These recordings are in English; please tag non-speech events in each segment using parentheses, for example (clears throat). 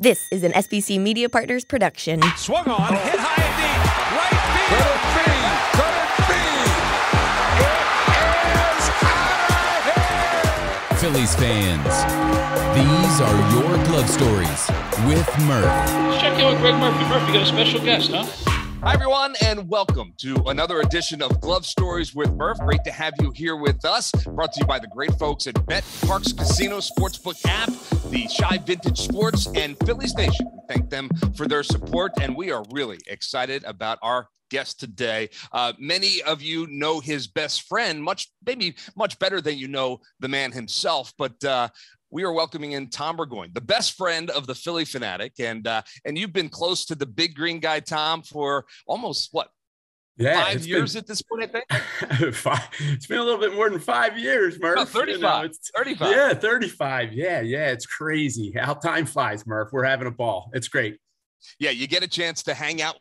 This is an SBC Media Partners production. Swung on, hit high and deep, right field. Phillies fans, these are your glove stories with Murph. Check in with Greg Murphy. Murphy, got a special guest, huh? Hi, everyone, and welcome to another edition of Glove Stories with Murph. Great to have you here with us. Brought to you by the great folks at Bet Parks Casino Sportsbook app, the Shibe Vintage Sports, and Phillies Nation. Thank them for their support, and we are really excited about our guest today. Uh, many of you know his best friend, much maybe much better than you know the man himself. But uh, we are welcoming in Tom Burgoyne, the best friend of the Phillie Phanatic, and uh, and you've been close to the big green guy, Tom, for almost what yeah, five years been, at this point, I think. (laughs) five, it's been a little bit more than five years, Murph. Oh, 35. You know, it's, 35. Yeah, 35. Yeah, yeah. It's crazy how time flies, Murph. We're having a ball. It's great. Yeah, you get a chance to hang out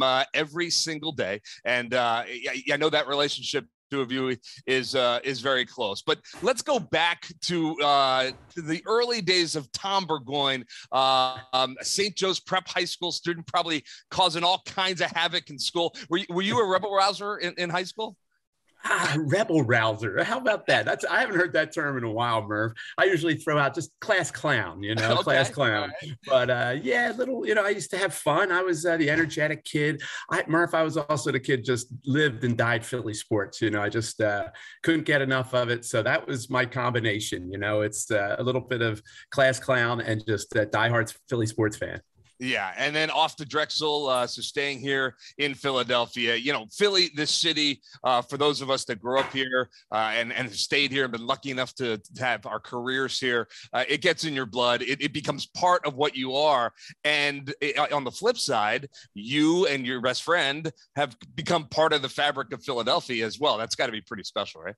uh, every single day. And uh, I, I, know that relationship two of you is uh, is very close. But let's go back to, uh, to the early days of Tom Burgoyne, uh, um, St. Joe's Prep High School student, probably causing all kinds of havoc in school. Were you, were you a rebel rouser in, in high school? Ah, rebel rouser. How about that? That's I haven't heard that term in a while, Murph. I usually throw out just class clown, you know, (laughs) okay. class clown. Right. But uh, yeah, little, you know, I used to have fun. I was uh, the energetic kid. I, Murph, I was also the kid just lived and died Philly sports. You know, I just uh, couldn't get enough of it. So that was my combination. You know, it's uh, a little bit of class clown and just a diehard Philly sports fan. Yeah, and then off to Drexel, uh, so staying here in Philadelphia. You know, Philly, this city, uh, for those of us that grew up here uh, and and have stayed here and been lucky enough to, to have our careers here, uh, it gets in your blood. It, it, becomes part of what you are. And it, uh, on the flip side, you and your best friend have become part of the fabric of Philadelphia as well. That's got to be pretty special, right?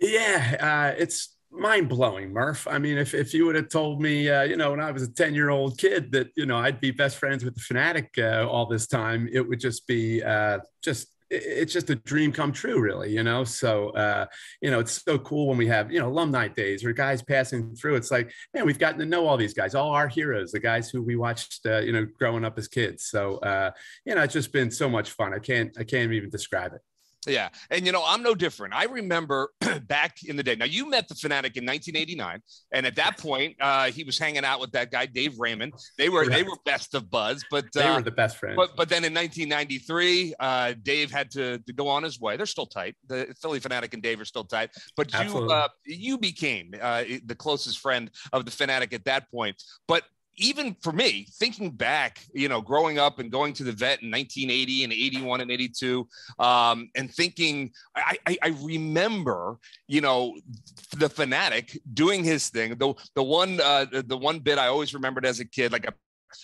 Yeah, uh, it's mind blowing, Murph. I mean, if, if you would have told me, uh, you know, when I was a 10 year old kid that, you know, I'd be best friends with the Phanatic uh, all this time, it would just be uh, just, it's just a dream come true, really, you know? So, uh, you know, it's so cool when we have, you know, alumni days or guys passing through. It's like, man, we've gotten to know all these guys, all our heroes, the guys who we watched, uh, you know, growing up as kids. So, uh, you know, it's just been so much fun. I can't, I can't even describe it. Yeah. And, you know, I'm no different. I remember (clears throat) back in the day. Now, you met the Phanatic in 1989. And at that point, uh, he was hanging out with that guy, Dave Raymond. They were they were best of buds, but they uh, were the best friends. But, but then in 1993, uh, Dave had to, to go on his way. They're still tight. The Phillie Phanatic and Dave are still tight. But you uh, you became uh, the closest friend of the Phanatic at that point. But even for me, thinking back, you know, growing up and going to the vet in 1980 and 81 and 82, um, and thinking, I, I, I, remember, you know, the Phanatic doing his thing. The the one uh, the one bit I always remembered as a kid, like a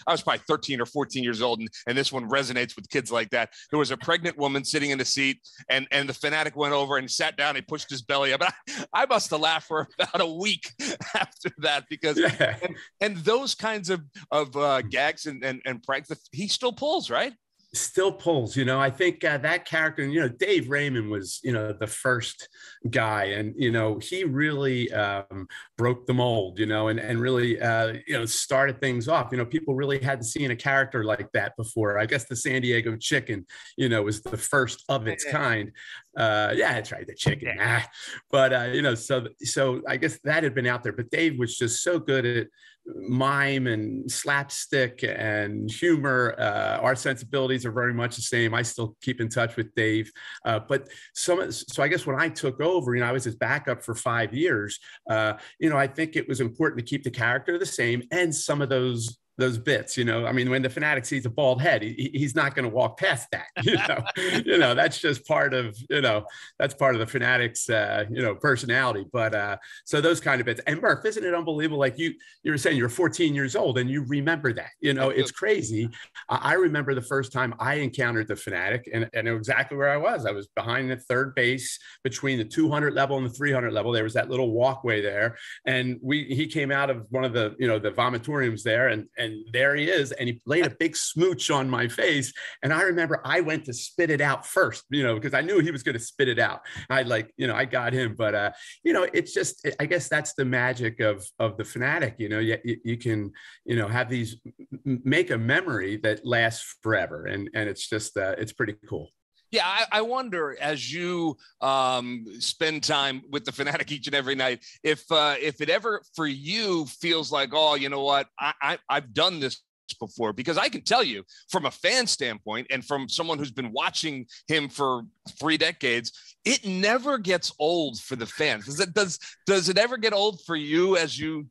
I was probably 13 or 14 years old, and, and this one resonates with kids like that. There was a pregnant woman sitting in the seat, and, and the Phanatic went over and sat down and pushed his belly up. I, (laughs) I must have laughed for about a week (laughs) after that because, yeah. and, and, those kinds of, of uh, gags and, and, and pranks, he still pulls, right? Still pulls you know? I think uh, that character you know dave raymond was you know the first guy and you know he really um, broke the mold you know and, and really uh, you know started things off. You know people really hadn't seen a character like that before. I guess the san diego chicken you know was the first of its kind uh, yeah I tried the chicken yeah. ah. but uh, you know so so i guess that had been out there but dave was just so good at mime and slapstick and humor. Uh, our sensibilities are very much the same. I still keep in touch with Dave, uh, but some. So I guess when I took over, you know, I was his backup for five years. Uh, you know, I think it was important to keep the character the same and some of those those bits. You know, I mean, when the Phanatic sees a bald head, he, he's not going to walk past that. (laughs) You know, you know that's just part of you know that's part of the Phanatic's uh, you know personality. But uh, so those kind of bits. And Murph, isn't it unbelievable? Like you you were saying, you're 14 years old and you remember that. You know, it's crazy. I remember the first time I encountered the Phanatic, and and exactly where I was. I was behind the third base between the 200 level and the 300 level. There was that little walkway there, and we he came out of one of the you know the vomitoriums there and, and and there he is, and he laid a big smooch on my face. And I remember I went to spit it out first, you know, because I knew he was going to spit it out. I like, you know, I got him, but uh, you know, it's just, I guess that's the magic of of the Phanatic. You know, you, you can, you know, have these make a memory that lasts forever, and and it's just, uh, it's pretty cool. Yeah, I, I, wonder as you um, spend time with the Phanatic each and every night, if uh, if it ever for you feels like, oh, you know what, I, I I've done this before because I can tell you from a fan standpoint and from someone who's been watching him for three decades, it never gets old for the fans. Does it does does it ever get old for you as you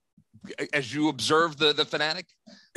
as you observe the the Phanatic?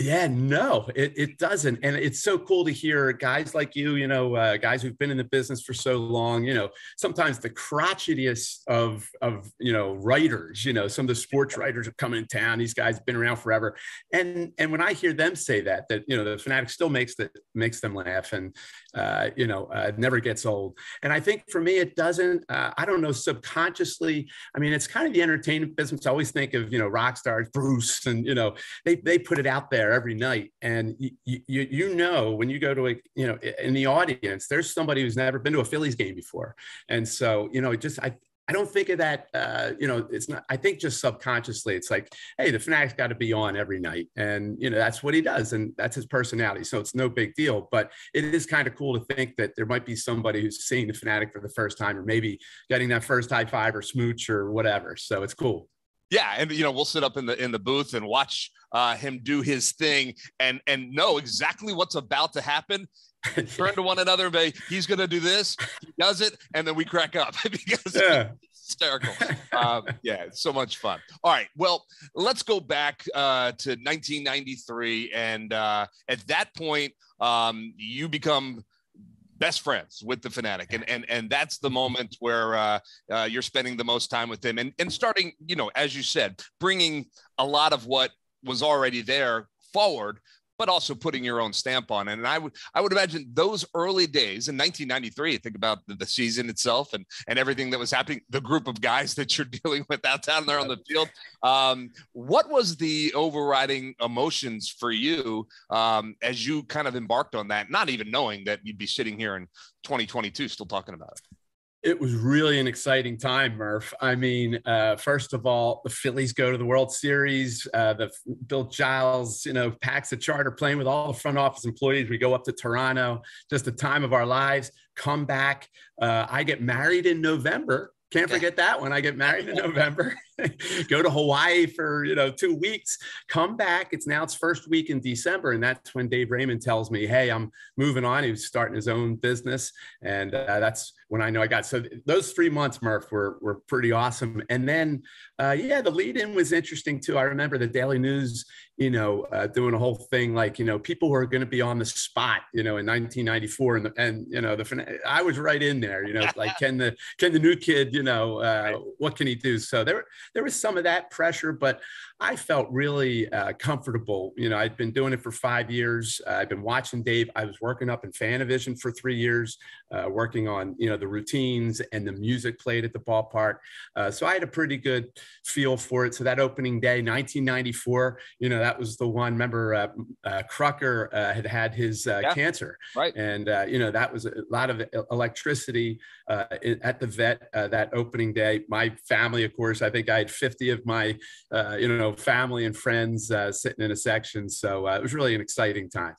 Yeah, no, it, it doesn't. And it's so cool to hear guys like you, you know, uh, guys who've been in the business for so long, you know, sometimes the crotchetiest of, of, you know, writers, you know, some of the sports writers have come in town. These guys have been around forever. And, and when I hear them say that, that, you know, the Phanatic still makes that makes them laugh and, uh, you know, uh, never gets old. And I think for me, it doesn't, uh, I don't know, subconsciously, I mean, it's kind of the entertainment business. I always think of, you know, rock stars, Bruce, and, you know, they, they put it out there there every night and you, you you know when you go to a you know in the audience there's somebody who's never been to a phillies game before and so you know just i I don't think of that, uh, you know, it's not, I think just subconsciously, it's like, hey, the Phanatic's got to be on every night. And, you know, that's what he does. And that's his personality. So it's no big deal. But it is kind of cool to think that there might be somebody who's seeing the Phanatic for the first time or maybe getting that first high five or smooch or whatever. So it's cool. Yeah, and you know we'll sit up in the in the booth and watch uh, him do his thing and and know exactly what's about to happen. (laughs) Turn to one another, but he's going to do this. He does it, and then we crack up (laughs) because yeah. hysterical. um, yeah, so much fun. All right, well, let's go back uh, to 1993, and uh, at that point, um, you become best friends with the Phanatic. And and and that's the moment where uh, uh, you're spending the most time with him and and starting you know as you said bringing a lot of what was already there forward but also putting your own stamp on it. And I would I would imagine those early days in 1993. Think about the, the, season itself and and everything that was happening. The group of guys (laughs) that you're dealing with out down there on the field. Um, what was the overriding emotions for you um, as you kind of embarked on that, not even knowing that you'd be sitting here in 2022 still talking about it? It was really an exciting time, Murph. I mean, uh, first of all, the Phillies go to the World Series. Uh, the Bill Giles, you know, packs a charter plane with all the front office employees. We go up to Toronto, just the time of our lives. Come back. Uh, I get married in November. Can't forget that one. I get married in November. (laughs) go to Hawaii for you know two weeks, come back. It's now its first week in December, and that's when Dave Raymond tells me, "Hey, I'm moving on." He was starting his own business, and uh, that's when I know I got. So those three months, Murph, were were pretty awesome. And then, uh, yeah, the lead in was interesting too. I remember the Daily News, you know, uh, doing a whole thing like you know people who are going to be on the spot, you know, in 1994, and the, and you know the I was right in there, you know, like (laughs) can the can the new kid, you know, uh, what can he do? So there there was some of that pressure, but I felt really uh, comfortable. You know, I'd been doing it for five years. Uh, I've been watching Dave. I was working up in PhanaVision for three years, uh, working on you know the routines and the music played at the ballpark. Uh, so I had a pretty good feel for it. So that opening day, 1994, you know, that was the one. Remember, uh, uh, Krukar had had his yeah, cancer, right? And uh, you know that was a lot of electricity uh at the vet that opening day. My family, of course, I think I had 50 of my uh you know know, family and friends uh, sitting in a section. So uh, it was really an exciting time.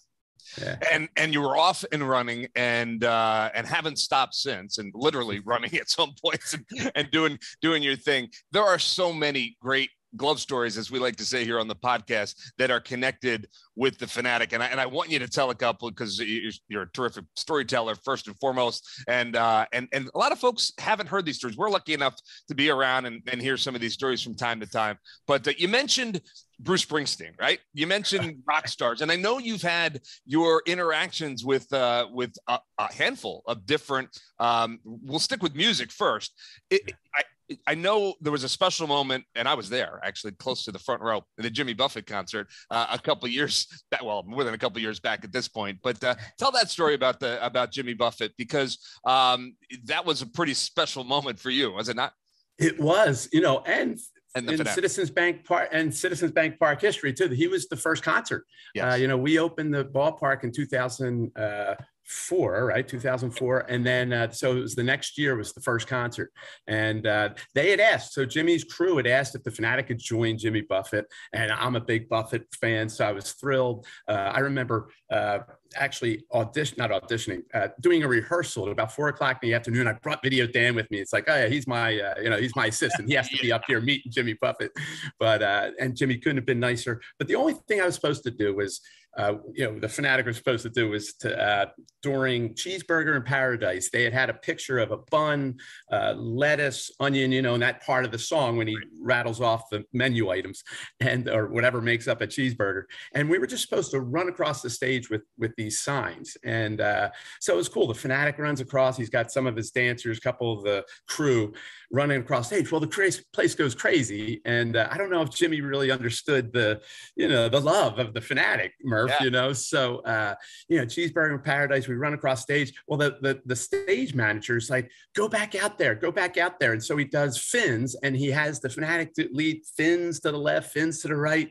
Yeah. And and you were off and running and uh, and haven't stopped since, and literally running at some (laughs) points and, and doing doing your thing. There are so many great glove stories, as we like to say here on the podcast, that are connected with the Phanatic. And I, and I want you to tell a couple because you're a terrific storyteller first and foremost. And uh, and and a lot of folks haven't heard these stories. We're lucky enough to be around and, and hear some of these stories from time to time. But uh, you mentioned Bruce Springsteen, right? You mentioned (laughs) rock stars, and I know you've had your interactions with uh, with a, a handful of different. Um, we'll stick with music first. It, I, I know there was a special moment, and I was there actually, close to the front row in the Jimmy Buffett concert uh, a couple years (laughs) back. Well, more than a couple years back at this point. But uh, tell that story about the about Jimmy Buffett because um, that was a pretty special moment for you, was it not? It was, you know, and in Citizens Bank Park and Citizens Bank Park history too. He was the first concert. Yes. Uh, you know, we opened the ballpark in 2000. Uh, four, right? 2004. And then, uh, so it was the next year was the first concert. And uh, they had asked, so Jimmy's crew had asked if the Phanatic could join Jimmy Buffett. And I'm a big Buffett fan, so I was thrilled. Uh, I remember uh, actually audition, not auditioning, uh, doing a rehearsal at about four o'clock in the afternoon. I brought Video Dan with me. It's like, oh yeah, he's my, uh, you know, he's my assistant. He has to be up here meeting Jimmy Buffett. But, and Jimmy couldn't have been nicer. But the only thing I was supposed to do was, uh, you know, the Phanatic was supposed to do was to uh, during Cheeseburger in Paradise, they had had a picture of a bun, uh, lettuce, onion, you know, in that part of the song when he rattles off the menu items and or whatever makes up a cheeseburger. And we were just supposed to run across the stage with with these signs, and uh, so it was cool. The Phanatic runs across. He's got some of his dancers, a couple of the crew running across stage. Well, the place goes crazy, and uh, I don't know if Jimmy really understood the, you know, the love of the Phanatic. Murph, yeah. you know. So, uh, you know, Cheeseburger in Paradise, we run across stage. Well, the, the, the stage is like, go back out there, go back out there. And so he does fins and he has the Phanatic lead fins to the left, fins to the right.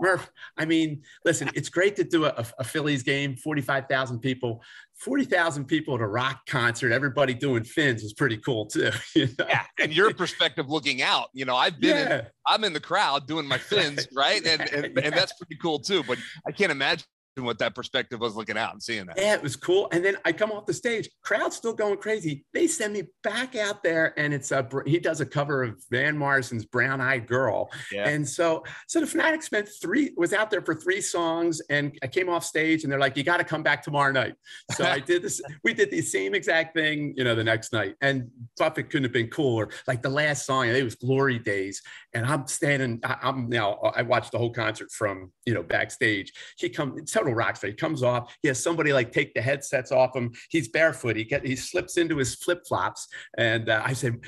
Murph, I mean, listen, it's great to do a, a Phillies game, 45,000 people. 40,000 people at a rock concert, everybody doing fins is pretty cool too. (laughs) You know? Yeah. And your perspective looking out, you know, I've been, yeah. in, I'm in the crowd doing my fins, right? And, and, (laughs) yeah. and that's pretty cool too. But I can't imagine what that perspective was looking out and seeing that. Yeah, it was cool. And then I come off the stage, crowd's still going crazy. They send me back out there, and it's a he does a cover of Van Morrison's "Brown Eyed Girl," yeah. and so so the Phanatic spent three was out there for three songs, and I came off stage, and they're like, "You got to come back tomorrow night." So I did this. (laughs) We did the same exact thing, you know, the next night, and Buffett couldn't have been cooler. Like the last song, it was "Glory Days," and I'm standing. I, am now. I watched the whole concert from you know backstage. He comes total rock star. He comes off. He has somebody like take the headsets off him. He's barefoot. He get he slips into his flip flops, and uh, I said,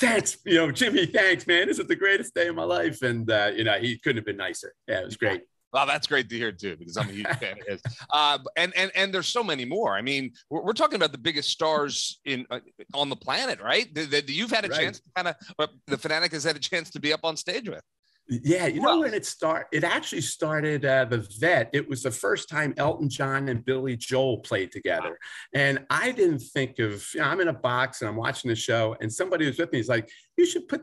"Thanks, you know, Jimmy. Thanks, man. This is the greatest day of my life." And uh, you know, he couldn't have been nicer. Yeah, it was great. Well, that's great to hear too, because I'm a huge fan of his. Uh, and and and there's so many more. I mean, we're, we're talking about the biggest stars in uh, on the planet, right? That you've had a right. chance to kind of, uh, the Phanatic has had a chance to be up on stage with. Yeah, you know when it started, it actually started uh, the vet. It was the first time Elton John and Billy Joel played together, and I didn't think of. You know, I'm in a box and I'm watching the show, and somebody was with me. He's like, "You should put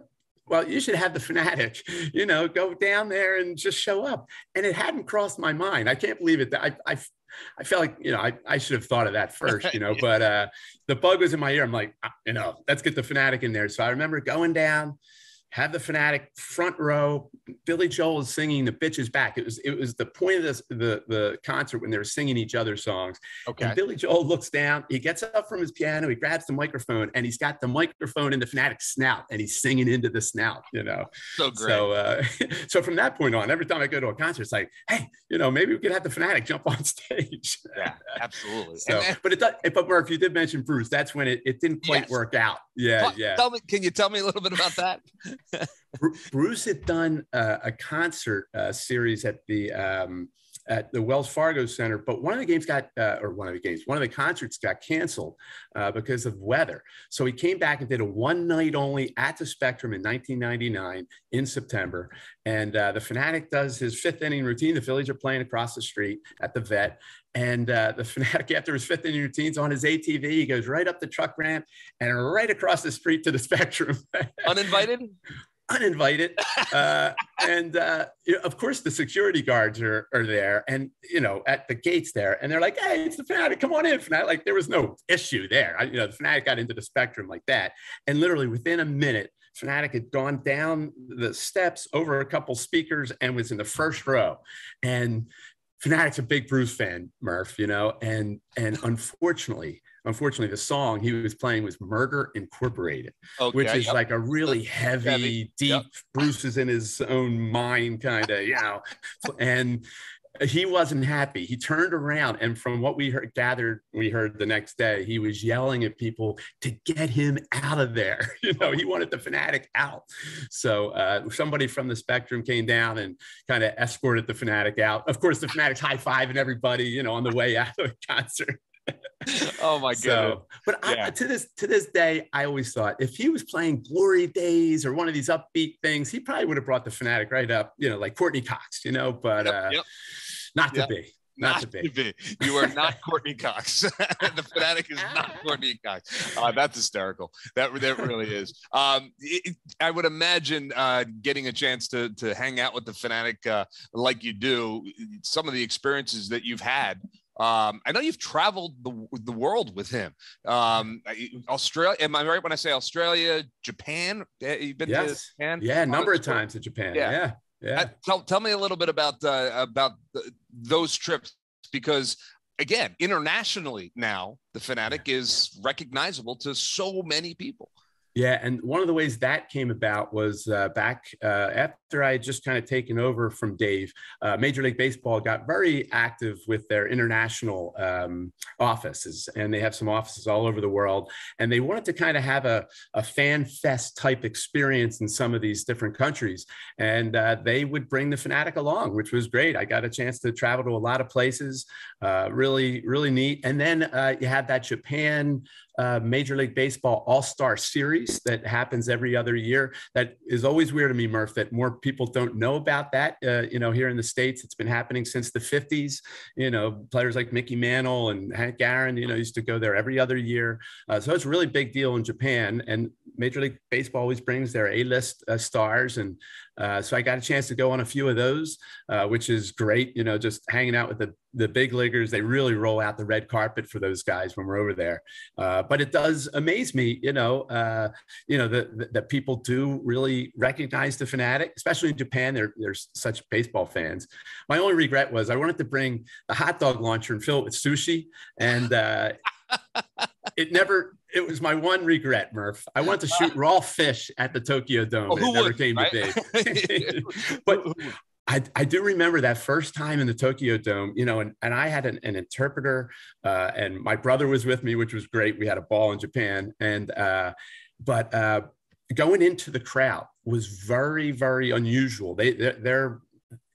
well, you should have the Phanatic, (laughs) you know, go down there and just show up. And it hadn't crossed my mind. I can't believe it. I, I, I felt like, you know, I, I should have thought of that first, you know, (laughs) yeah. but uh, the bug was in my ear. I'm like, ah, you know, let's get the Phanatic in there. So I remember going down, have the Phanatic front row. Billy Joel is singing "The Bitch Is Back." It was it was the point of this the the concert when they were singing each other's songs. Okay. And Billy Joel looks down. He gets up from his piano. He grabs the microphone and he's got the microphone in the Phanatic snout and he's singing into the snout. You know. So great. So uh, (laughs) so from that point on, every time I go to a concert, it's like, hey, you know, maybe we could have the Phanatic jump on (laughs) stage. Yeah, absolutely. (laughs) so, but it does. But Murph, you did mention Bruce. That's when it, it didn't quite yes. work out. Yeah, yeah. Tell me, can you tell me a little bit about that? (laughs) Bruce had done uh, a concert uh, series at the um, at the Wells Fargo Center, but one of the games got, uh, or one of the games, one of the concerts got canceled uh, because of weather. So he came back and did a one night only at the Spectrum in 1999 in September. And uh, the Phanatic does his fifth inning routine. The Phillies are playing across the street at the vet. And uh, the (laughs) Phanatic, after his fifth inning routines on his ATV, he goes right up the truck ramp and right across the street to the (laughs) Spectrum. Uninvited? (laughs) uninvited. Uh, and uh, you know, of course, the security guards are, are there and, you know, at the gates there. And they're like, hey, it's the Phanatic. Come on in, Phanatic. Like, there was no issue there. I, you know, the Phanatic got into the spectrum like that. And literally within a minute, Phanatic had gone down the steps over a couple speakers and was in the first row. And Phanatic's a big Bruce fan, Murph, you know, and and (laughs) unfortunately, unfortunately, the song he was playing was Murder Incorporated, okay, which is yep. like a really heavy, heavy. deep, yep. Bruce is in his own mind kind of, you know, (laughs) and he wasn't happy. He turned around, and from what we heard, gathered, we heard the next day, he was yelling at people to get him out of there. (laughs) You know, he wanted the Phanatic out. So uh, somebody from the Spectrum came down and kind of escorted the Phanatic out. Of course, the Phanatic's high fiving everybody, you know, on the way (laughs) out of the concert. (laughs) oh my god! but yeah. I, to this to this day, I always thought if he was playing Glory Days or one of these upbeat things, he probably would have brought the Phanatic right up, you know, like Courteney Cox, you know. But yep, uh, yep. Not to yep. be. Not, not, to, be. to be. You are not (laughs) Courteney Cox. (laughs) the Phanatic is not (laughs) Courteney Cox. Uh, that's hysterical. That that really is. Um, it, I would imagine uh, getting a chance to to hang out with the Phanatic uh, like you do. Some of the experiences that you've had um, I know you've traveled the, the world with him. Um, Australia, am I right when I say Australia, Japan? You've been yes. to Japan? Yeah, a number of times to Japan. Yeah. Yeah. Yeah. Tell, tell me a little bit about uh, about the, those trips because again, internationally now, the Phanatic is recognizable to so many people. Yeah, and one of the ways that came about was uh, back uh, after I had just kind of taken over from Dave. Uh, Major League Baseball got very active with their international um, offices, and they have some offices all over the world. And they wanted to kind of have a, a fan fest type experience in some of these different countries, and uh, they would bring the Phanatic along, which was great. I got a chance to travel to a lot of places, uh, really, really neat. And then uh, you had that Japan uh, Major League Baseball All Star Series that happens every other year. That is always weird to me, Murph, that more people don't know about that. Uh, you know, here in the States, it's been happening since the 50s. You know, players like Mickey Mantle and Hank Aaron, you know, used to go there every other year. Uh, so it's a really big deal in Japan. And Major League Baseball always brings their A list uh, stars. And uh, so I got a chance to go on a few of those, uh, which is great. You know, just hanging out with the the big leaguers. They really roll out the red carpet for those guys when we're over there. Uh, but it does amaze me, you know, uh, you know that that people do really recognize the Phanatic, especially in Japan. They're they're such baseball fans. My only regret was I wanted to bring the hot dog launcher and fill it with sushi, and uh, (laughs) it never it was my one regret, Murph. I wanted to shoot raw fish at the Tokyo Dome. Oh, it never would, came right? to be. (laughs) but I, I, do remember that first time in the Tokyo Dome, you know, and, and I had an, an interpreter uh, and my brother was with me, which was great. We had a ball in Japan. And, uh, but uh, going into the crowd was very, very unusual. They, they're, they're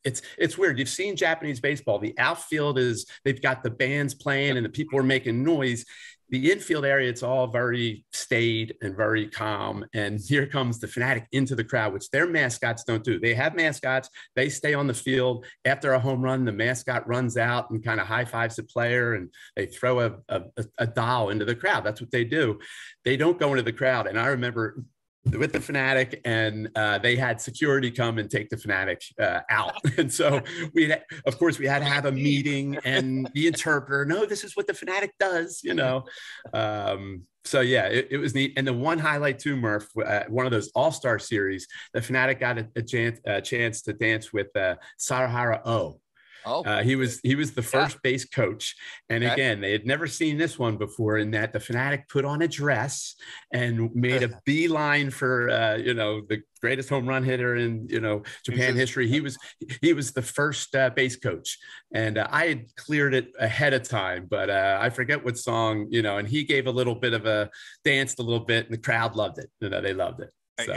it's it's weird. You've seen Japanese baseball. The outfield is they've got the bands playing and the people are making noise the infield area, it's all very staid and very calm. And (laughs) here comes the Phanatic into the crowd, which their mascots don't do. They have mascots, they stay on the field. After a home run, the mascot runs out and kind of high fives the player and they throw a, a, a doll into the crowd. That's what they do. They don't go into the crowd. And I remember with the Phanatic and uh, they had security come and take the Phanatic uh, out. (laughs) And so we had, of course we had to have a meeting and the interpreter no this is what the Phanatic does you know? Um, so yeah it, it, was neat. And the one highlight too murph uh, one of those all-star series the Phanatic got a, a, chance, a chance to dance with uh, sarahara o Oh, uh, he was he was the first yeah. base coach, and okay. again, they had never seen this one before. In that the Phanatic put on a dress and made a (laughs) beeline for uh, you know the greatest home run hitter in you know Japan history. He was he was the first uh, base coach, and uh, I had cleared it ahead of time, but uh, I forget what song you know. And he gave a little bit of a danced a little bit, and the crowd loved it. You know, they loved it. So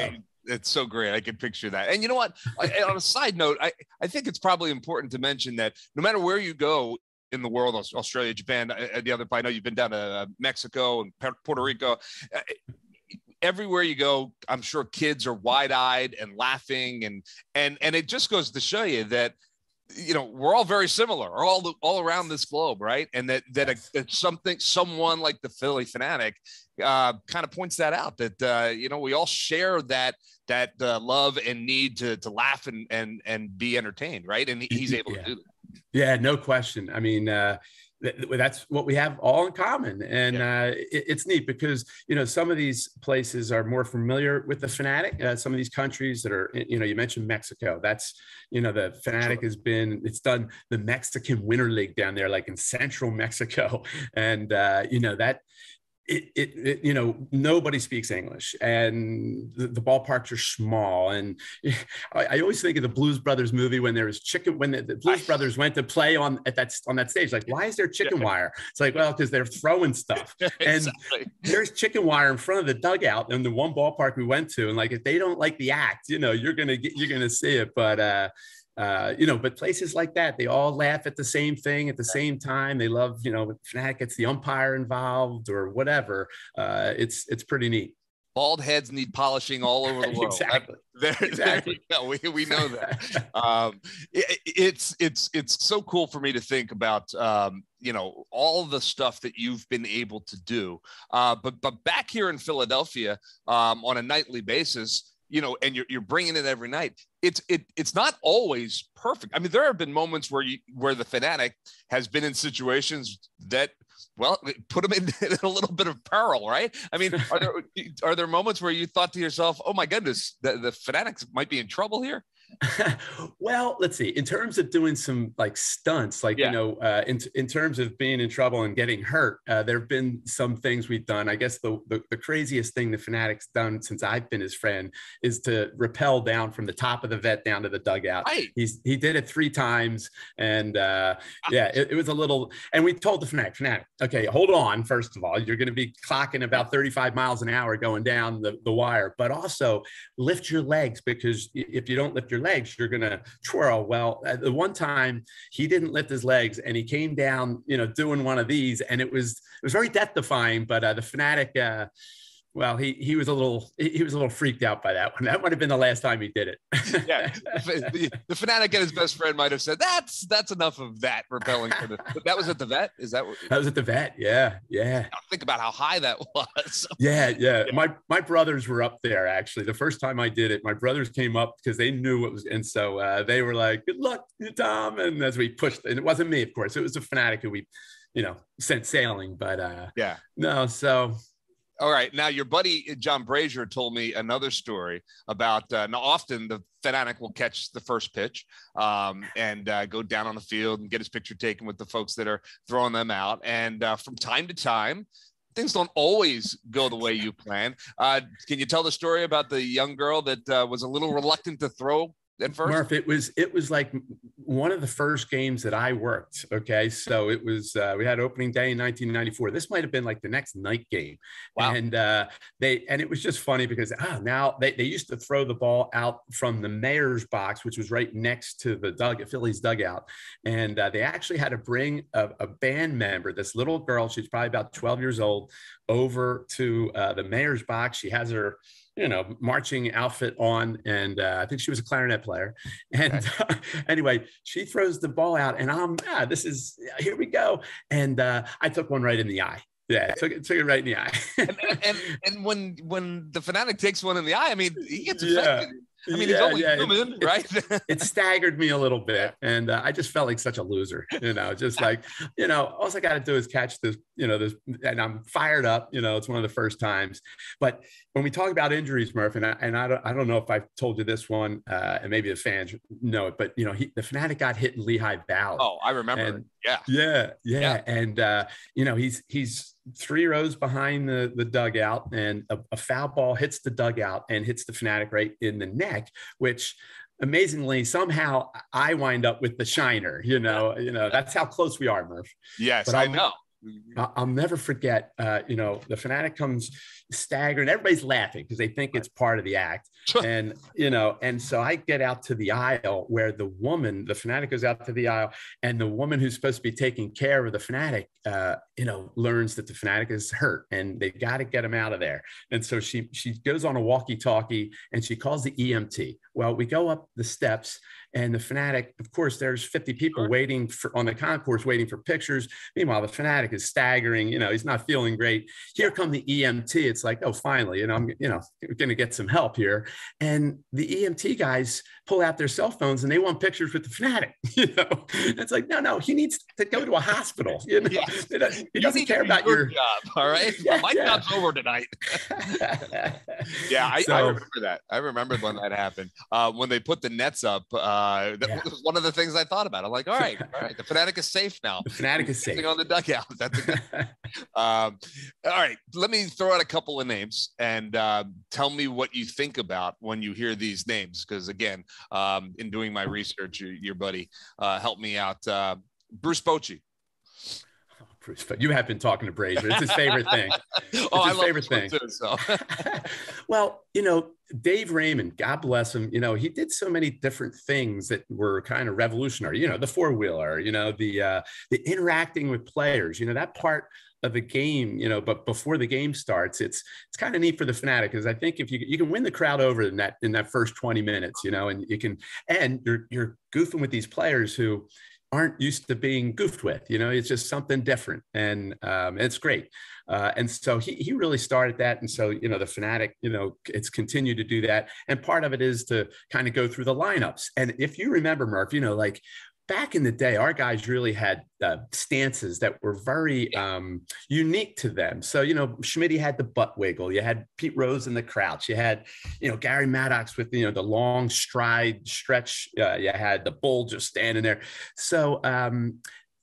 it's so great. I can picture that. And you know what? I, on a side note, I, I think it's probably important to mention that no matter where you go in the world, Australia, Japan, uh, the other, I know you've been down to uh, Mexico and Puerto Rico. Uh, everywhere you go, I'm sure kids are wide eyed and laughing. And, and, and it just goes to show you that you know we're all very similar all all around this globe right and that that, a, that something someone like the Phillie Phanatic uh, kind of points that out that uh, you know we all share that that uh, love and need to to laugh and and and be entertained right and he's (laughs) able yeah. to do that yeah no question i mean uh that's what we have all in common and yeah. uh, it, it's neat because you know some of these places are more familiar with the Phanatic. uh, some of these countries that are you know you mentioned mexico that's you know the Phanatic sure. has been it's done the mexican winter league down there like in central mexico (laughs) and uh, you know that it, it, it, you know nobody speaks english and the, the ballparks are small and (laughs) I, I, always think of the blues brothers movie when there was chicken when the, the blues brothers went to play on at that on that stage like why is there chicken wire? It's like well because they're throwing stuff. (laughs) And there's chicken wire in front of the dugout and the one ballpark we went to and like if they don't like the act you know you're gonna get you're gonna see it but uh uh, you know, but places like that, they all laugh at the same thing at the same time. They love, you know, Phanatic gets the umpire involved or whatever. Uh, it's it's pretty neat. Bald heads need polishing all over the (laughs) world. exactly. (laughs) There, exactly. there we, we, we know that. (laughs) um, it, it's it's it's so cool for me to think about. Um, you know all the stuff that you've been able to do. Uh, but but back here in Philadelphia um, on a nightly basis you know, and you're, you're bringing it every night. It's it it's not always perfect. I mean, there have been moments where you where the Phanatic has been in situations that well put them in, (laughs) in a little bit of peril, right? I mean, are there (laughs) are there moments where you thought to yourself, "Oh my goodness, the, the Phanatics might be in trouble here"? (laughs) well, let's see. In terms of doing some like stunts, like yeah. you know, uh, in in terms of being in trouble and getting hurt, uh, there have been some things we've done. I guess the, the, the craziest thing the Phanatic's done since I've been his friend is to rappel down from the top of the vet down to the dugout. Right. He's he did it three times, and uh, yeah, it, it, was a little. And we told the Phanatic, Phanatic, okay, hold on. First of all, you're going to be clocking about 35 miles an hour going down the, the wire, but also lift your legs because if you don't lift your your legs, you're going to twirl. Well, at the one time he didn't lift his legs and he came down, you know, doing one of these, and it was it was very death defying. But uh, the Phanatic, uh, well, he he was a little he was a little freaked out by that one. That might have been the last time he did it. yeah, (laughs) the, the, Phanatic and his best friend might have said, "That's that's enough of that repelling." For the, (laughs) that was at the vet. Is that what? That was at the vet. Yeah, yeah. Think about how high that was. (laughs) yeah, yeah. My my brothers were up there actually. The first time I did it, my brothers came up because they knew it was, and so uh, they were like, "Good luck, Tom." And as we pushed, and it wasn't me, of course. It was a Phanatic who we, you know, sent sailing. But uh, yeah, no. So all right. Now, your buddy John Brazier told me another story about. Uh, now, often the Phanatic will catch the first pitch um, and uh, go down on the field and get his picture taken with the folks that are throwing them out. And uh, from time to time, things don't always go the way you plan. Uh, can you tell the story about the young girl that uh, was a little reluctant to throw at first? Murph, it was it was like one of the first games that I worked. Okay, so (laughs) it was uh, we had opening day in 1994. This might have been like the next night game, wow. and uh, they and it was just funny because ah now they, they used to throw the ball out from the mayor's box, which was right next to the dug Phillies dugout, and uh, they actually had to bring a, a, band member, this little girl, she's probably about 12 years old, over to uh, the mayor's box. She has her you know, marching outfit on, and uh, I think she was a clarinet player. (laughs) And uh, anyway, she throws the ball out, and I'm, ah, this is here we go. And uh, I took one right in the eye. Yeah, took it, took it right in the eye. and, and, and when when the Phanatic takes one in the eye, I mean, he gets (laughs) affected. Yeah. I mean, yeah, he's only yeah. human, it, (laughs) right? It, it, staggered me a little bit, and uh, I just felt like such a loser. You know, just like you know, all I got to do is catch this. You know, this, and I'm fired up. You know, it's one of the first times. But when we talk about injuries, Murph, and I, and I don't, I don't know if I've told you this one, uh, and maybe the fans know it, but you know, he, the Phanatic got hit in Lehigh Valley. Oh, I remember. And, yeah. yeah, yeah, yeah, and uh, you know, he's he's three rows behind the, the dugout and a, a, foul ball hits the dugout and hits the Phanatic right in the neck which amazingly somehow i wind up with the shiner you know you know that's how close we are murph. Yes i know I'll never forget, uh, you know, the Phanatic comes staggering. Everybody's laughing because they think it's part of the act. (laughs) and, you know, and so I get out to the aisle where the woman, the Phanatic goes out to the aisle, and the woman who's supposed to be taking care of the Phanatic, uh, you know, learns that the Phanatic is hurt and they've got to get him out of there. And so she she goes on a walkie-talkie and she calls the EMT. Well, we go up the steps and the Phanatic, of course, there's 50 people sure. waiting for on the concourse waiting for pictures. Meanwhile, the Phanatic is staggering. You know, he's not feeling great. Here come the EMT. It's like, oh, finally, you know, I'm, you know, going to get some help here. And the EMT guys pull out their cell phones and they want pictures with the Phanatic. (laughs) You know, it's like, no, no, he needs to go to a hospital. You know, yeah. he doesn't care about your, job. All right, (laughs) yeah, my yeah. job's over tonight. (laughs) yeah, I, so, I, remember that. I remember when that happened. Uh, when they put the nets up. Uh, that yeah. was one of the things I thought about. I'm like, all right, all right, the Phanatic is safe now. The Phanatic is safe on the dugout. That's good. um, all right, let me throw out a couple of names and uh, tell me what you think about when you hear these names. Because again, um, in doing my research, your, your buddy uh, helped me out. Uh, Bruce Bochy. but you have been talking to Brazier. It's his favorite thing. (laughs) It's oh, his I favorite thing. Too, so. (laughs) well, you know, Dave Raymond, God bless him, you know, he did so many different things that were kind of revolutionary. You know, the four wheeler, you know, the uh, the interacting with players. You know, that part of the game, you know, but before the game starts, it's it's kind of neat for the Phanatic because I think if you you can win the crowd over in that in that first 20 minutes, you know, and you can and you're you're goofing with these players who aren't used to being goofed with. You know, it's just something different, and um, it's great. Uh, and so he he really started that, and so you know the Phanatic, you know, it's continued to do that. And part of it is to kind of go through the lineups. And if you remember, Murph, you know, like back in the day, our guys really had uh, stances that were very um, unique to them. So, you know, Schmidt had the butt wiggle. You had Pete Rose in the crouch. You had, you know, Gary Maddox with, you know, the long stride stretch. Uh, you had the bull just standing there. So, um,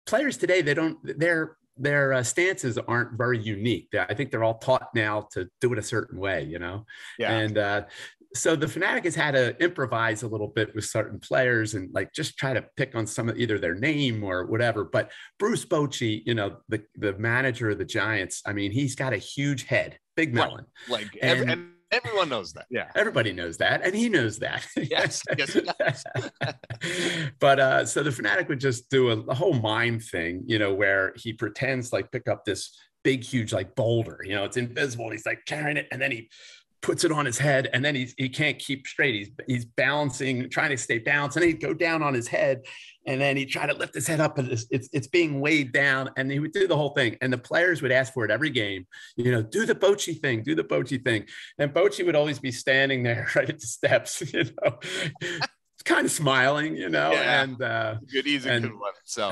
players today, they don't, they're, their uh, stances aren't very unique. I think they're all taught now to do it a certain way, you know. Yeah. And uh, so the Phanatic has had to improvise a little bit with certain players and like just try to pick on some of either their name or whatever. But Bruce Bochy, you know, the the manager of the Giants, I mean, he's got a huge head, big melon. Like, like and, every, everyone knows that. Yeah, everybody knows that, and he knows that. (laughs) Yes, yes. (laughs) but uh, so the Phanatic would just do a, a whole mime thing, you know, where he pretends like pick up this big, huge like boulder. You know, it's invisible. and he's like carrying it, and then he puts it on his head and then he's, he can't keep straight. He's, he's balancing, trying to stay balanced and he'd go down on his head and then he'd try to lift his head up and it's, it's, it's, being weighed down and he would do the whole thing. And the players would ask for it every game, you know, do the Bochy thing, do the Bochy thing. And Bochy would always be standing there (laughs) right at the steps, (laughs) you know, (laughs) kind of smiling, you know, yeah. and uh, good, easy, and, good one. So,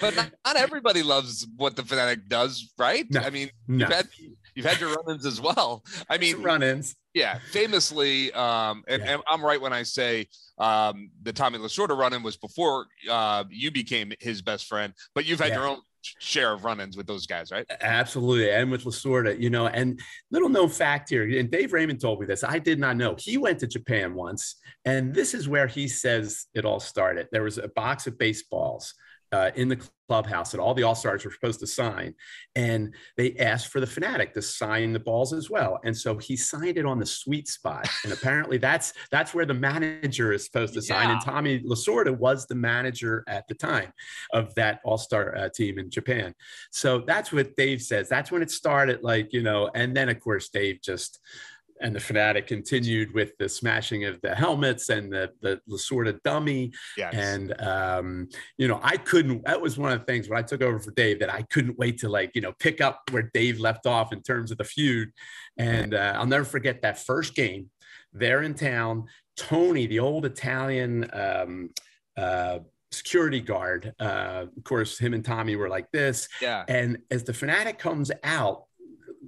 but not, not, everybody loves what the Phanatic does, right? No, I mean, no. had you've had your run-ins as well. I mean, run-ins. Yeah, famously, um, and, yeah. and, I'm right when I say um, the Tommy Lasorda run-in was before uh, you became his best friend, but you've had yeah. your own share of run-ins with those guys, right? Absolutely, and with Lasorda, you know. And little known fact here, and Dave Raymond told me this. I did not know. He went to Japan once, and this is where he says it all started. There was a box of baseballs uh, in the clubhouse that all the all stars were supposed to sign, and they asked for the Phanatic to sign the balls as well. And so he signed it on the sweet spot, and apparently that's that's where the manager is supposed to yeah. sign. And Tommy Lasorda was the manager at the time of that all star uh, team in Japan. So that's what Dave says. That's when it started, like you know. And then of course Dave just and the Phanatic continued with the smashing of the helmets and the the, the sort of dummy. Yes. and um, you know i couldn't that was one of the things when i took over for dave that i couldn't wait to like you know pick up where dave left off in terms of the feud. And uh, i'll never forget that first game there in town. Tony the old italian um, uh, security guard uh, of course him and tommy were like this. Yeah. And as the Phanatic comes out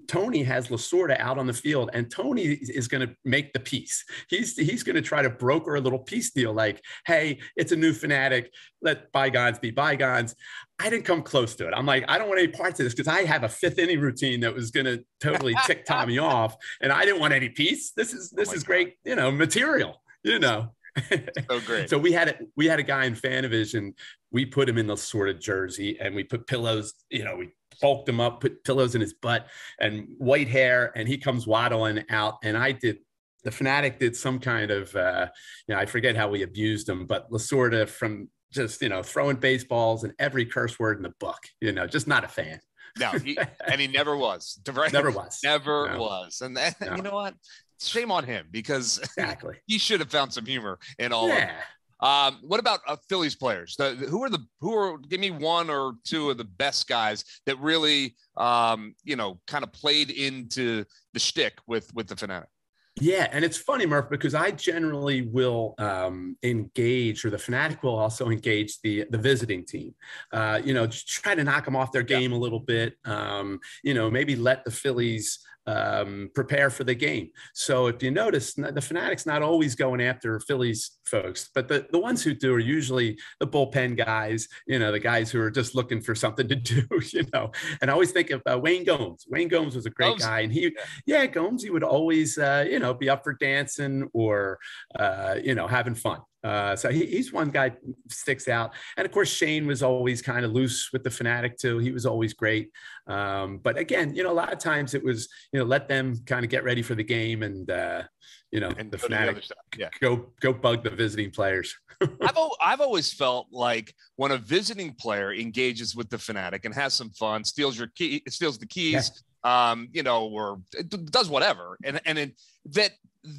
Tony has Lasorda out on the field, and Tony is going to make the peace. He's he's going to try to broker a little peace deal, like, "Hey, it's a new Phanatic. Let bygones be bygones." I didn't come close to it. I'm like, I don't want any parts of this because I have a fifth inning routine that was going to totally tick Tommy (laughs) off, and I didn't want any peace. This is oh this oh is God. great, you know, material, you know. So great. (laughs) so we had a, we had a guy in PhanaVision. We put him in the sort of jersey, and we put pillows. You know, we bulked him up, put pillows in his butt, and white hair, and he comes waddling out. And I did. The Phanatic did some kind of, uh, you know, I forget how we abused him, but Lasorda from just you know throwing baseballs and every curse word in the book. You know, just not a fan. No, he, and he never was. Right? (laughs) Never was. Never no. was. And that, no. you know what? Shame on him because exactly (laughs) he should have found some humor in all yeah. of it. Um, what about uh, Phillies players? The, who are the who are give me one or two of the best guys that really um, you know kind of played into the shtick with with the Phanatic? Yeah, and it's funny, Murph, because I generally will um, engage, or the Phanatic will also engage the the visiting team. Uh, you know, just try to knock them off their game yeah. a little bit. Um, you know, maybe let the Phillies um, prepare for the game. So if you notice, the Phanatics not always going after Phillies folks, but the, the ones who do are usually the bullpen guys, you know, the guys who are just looking for something to (laughs) do, you know. And I always think of uh, Wayne Gomes. Wayne Gomes was a great Gomes. guy. And he, yeah, Gomes, he would always, uh, you know, be up for dancing or, uh, you know, having fun. Uh, so he, he's one guy sticks out, and of course Shane was always kind of loose with the Phanatic too. He was always great, um, but again, you know, a lot of times it was you know let them kind of get ready for the game, and uh, you know and the Phanatic the yeah. go go bug the visiting players. (laughs) I've I've always felt like when a visiting player engages with the Phanatic and has some fun, steals your key, steals the keys, yeah. um, you know, or does whatever, and and it, that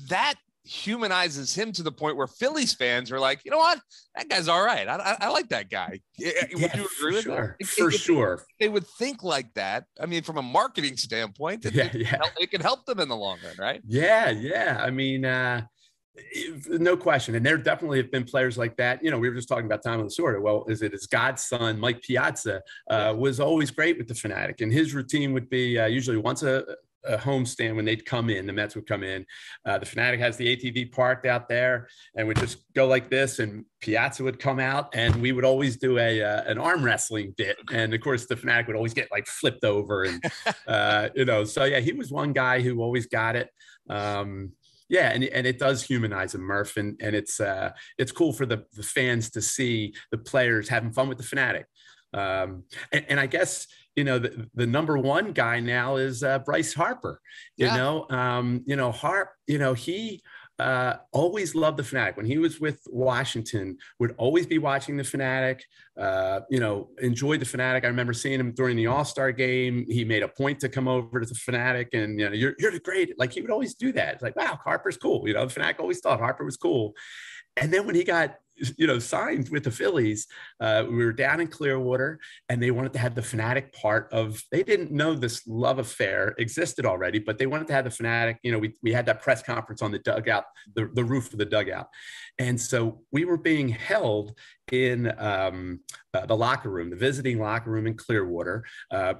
that humanizes him to the point where Phillies fans are like, you know what, that guy's all right. I, I, I like that guy. Would yeah, you agree with sure. that? For sure. They would think like that. I mean, from a marketing standpoint, it, yeah, it can help them in the long run, right? Yeah, yeah. I mean, uh, no question. And there definitely have been players like that. You know, we were just talking about Tom Lasorda. Well, is it his godson, Mike Piazza, uh, was always great with the Phanatic. And his routine would be uh, usually once a, a homestand when they'd come in, the Mets would come in. Uh, the Phanatic has the ATV parked out there and would just go like this, and Piazza would come out, and we would always do a uh, an arm wrestling bit. And of course, the Phanatic would always get like flipped over, and (laughs) uh, you know, so yeah, he was one guy who always got it. Um, yeah, and, and it does humanize him, Murph, and, and it's uh, it's cool for the, the fans to see the players having fun with the Phanatic. Um, and, and, I guess you know the, the number one guy now is uh, Bryce Harper. You yeah. know, um, you know Harp. You know he uh, always loved the Phanatic. When he was with Washington, would always be watching the Phanatic. Uh, you know, enjoyed the Phanatic. I remember seeing him during the All Star game. He made a point to come over to the Phanatic, and you know, you're you're great. Like he would always do that. It's like, wow, Harper's cool. You know, the Phanatic always thought Harper was cool. And then when he got you know, signed with the Phillies. Uh, we were down in Clearwater, and they wanted to have the Phanatic part of. They didn't know this love affair existed already, but they wanted to have the Phanatic. You know, we we had that press conference on the dugout, the, the roof of the dugout, and so we were being held in um, uh, the locker room, the visiting locker room in Clearwater. Uh,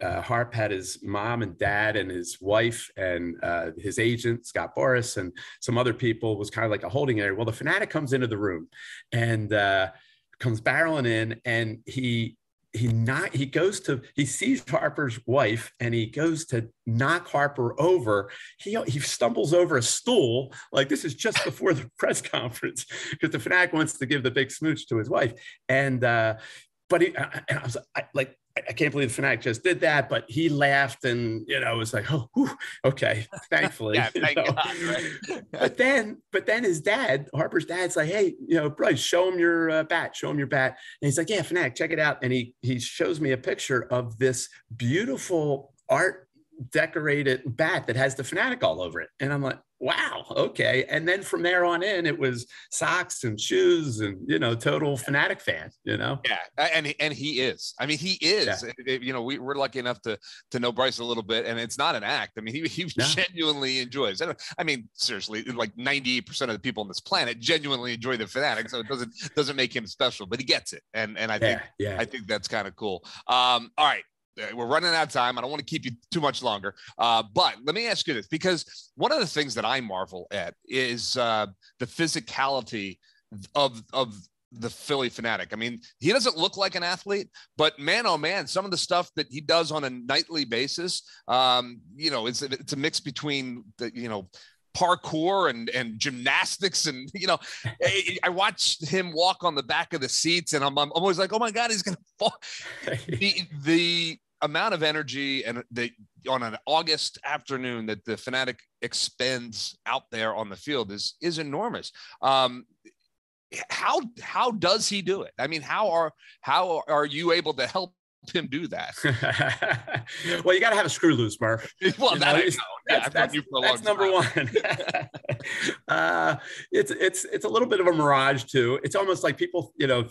uh, Harp had his mom and dad and his wife and uh, his agent Scott Boras and some other people was kind of like a holding area. Well, the Phanatic comes into the room and uh, comes barreling in, and he he not he goes to he sees Harper's wife and he goes to knock Harper over. He he stumbles over a stool like this is just before the (laughs) press conference because the Phanatic wants to give the big smooch to his wife and. uh but he, and I was I, like, I can't believe Phanatic just did that, but he laughed and you know it was like, oh, whew, okay, (laughs) thankfully. yeah, (laughs) thank God, right? (laughs) but then, but then his dad, Harper's dad's like, hey, you know, Bryce, show him your uh, bat, show him your bat, and he's like, yeah, Phanatic, check it out, and he he shows me a picture of this beautiful art decorated bat that has the Phanatic all over it, and I'm like, wow, okay. And then from there on in, it was socks and shoes and, you know, total Phanatic fan, you know? Yeah. And, and he is, I mean, he is, yeah. you know, we, we're lucky enough to, to know Bryce a little bit and it's not an act. I mean, he, he no. genuinely enjoys it. I mean, seriously, like 98% of the people on this planet genuinely enjoy the Phanatic. So it doesn't, doesn't make him special, but he gets it. And, and I think, yeah, yeah. I think that's kind of cool. Um, all right. Uh, we're running out of time. I don't want to keep you too much longer. Uh, but let me ask you this because one of the things that I marvel at is uh, the physicality of, of the Phillie Phanatic. I mean, he doesn't look like an athlete, but man, oh man, some of the stuff that he does on a nightly basis, um, you know, it's, it's a mix between the, you know, parkour and and gymnastics and (laughs) you know I, watched him walk on the back of the seats and I'm, I'm always like oh my god he's gonna (laughs) fall (laughs) the the amount of energy and the on an August afternoon that the Phanatic expends out there on the field is is enormous. Um, how how does he do it? I mean, how are how are you able to help him do that? (laughs) well, you got to have a screw loose, Murph. (laughs) well, that know, that's, that's, that's number one. (laughs) uh, it's it's it's a little bit of a mirage too. It's almost like people, you know,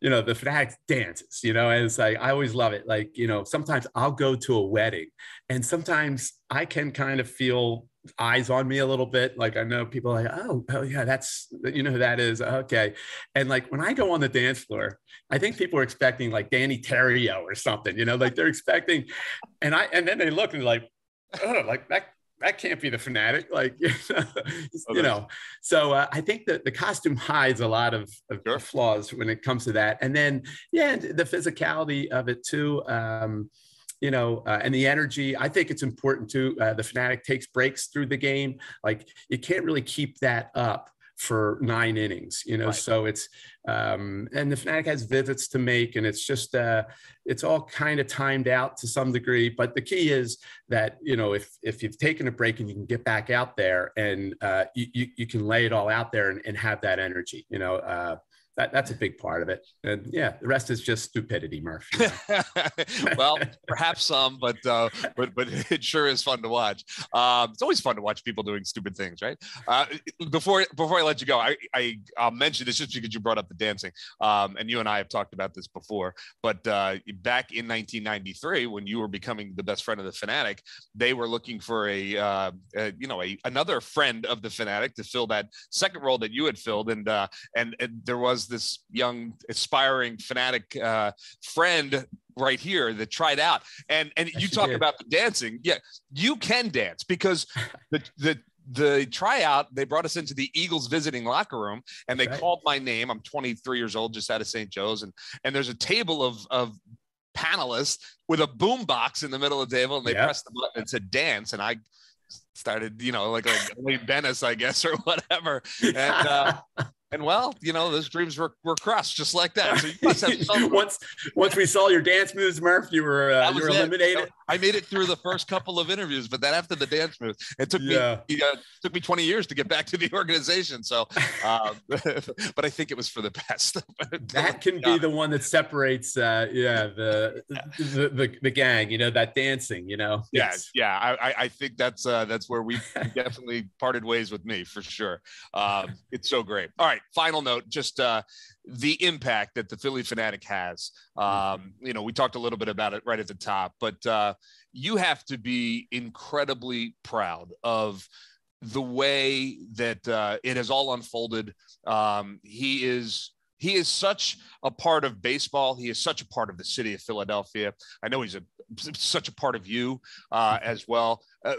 you know, the Phanatic dances. You know, and it's like I always love it. Like you know, sometimes I'll go to a wedding, and sometimes I can kind of feel eyes on me a little bit. Like I know people like, oh, oh yeah, that's you know who that is. Okay. And like when I go on the dance floor, I think people are expecting like Deney Terrio or something, you know, like they're expecting, and I and then they look and like, oh, like that that can't be the Phanatic like (laughs) you know so uh, i think that the costume hides a lot of, of sure. flaws when it comes to that and then yeah the physicality of it too um, you know, uh, and the energy. I think it's important too. Uh, the Phanatic takes breaks through the game. Like you can't really keep that up for nine innings, you know. Right. So it's um, and the Phanatic has visits to make, and it's just uh, it's all kind of timed out to some degree. But the key is that you know if if you've taken a break and you can get back out there and uh, you, you, you can lay it all out there and, and have that energy, you know. Uh, that, that's a big part of it. And yeah, the rest is just stupidity, Murph. You (laughs) know? well, perhaps some, but uh, but but (laughs) it sure is fun to watch. Um, it's always fun to watch people doing stupid things, right? Uh, before before I let you go, I, I I'll mention this just because you brought up the dancing, um, and you and I have talked about this before. But uh, back in 1993, when you were becoming the best friend of the Phanatic, they were looking for a, uh, a you know a another friend of the Phanatic to fill that second role that you had filled, and uh, and, and there was this young aspiring Phanatic uh, friend right here that tried out and and yes, you talk did. about the dancing yeah you can dance because (laughs) the the the tryout, they brought us into the Eagles visiting locker room and they right. called my name. I'm 23 years old, just out of St. Joe's. And, and there's a table of, of panelists with a boom box in the middle of the table and they yep. pressed the button and said dance. And I started, you know, like like Wade Bennis, I guess, (laughs) or whatever. And uh, (laughs) and well, you know, those dreams were, were crushed just like that. So you must have (laughs) once once we saw your dance moves, Murph, you were uh, you were eliminated. I made it through the first couple of interviews, but then after the dance moves, it took yeah. me uh, took me 20 years to get back to the organization. So, uh, (laughs) but I think it was for the best. (laughs) that can be the one that separates, uh, yeah, the, the, the the gang. You know, that dancing. You know. Yeah, yeah. I I think that's uh, that's where we definitely parted ways with me for sure. Um, it's so great. All right final note, just uh, the impact that the Phillie Phanatic has. Mm-hmm. Um, you know, we talked a little bit about it right at the top, but uh, you have to be incredibly proud of the way that uh, it has all unfolded. Um, he is he is such a part of baseball. He is such a part of the city of Philadelphia. I know he's a such a part of you uh, mm-hmm. as well. Uh,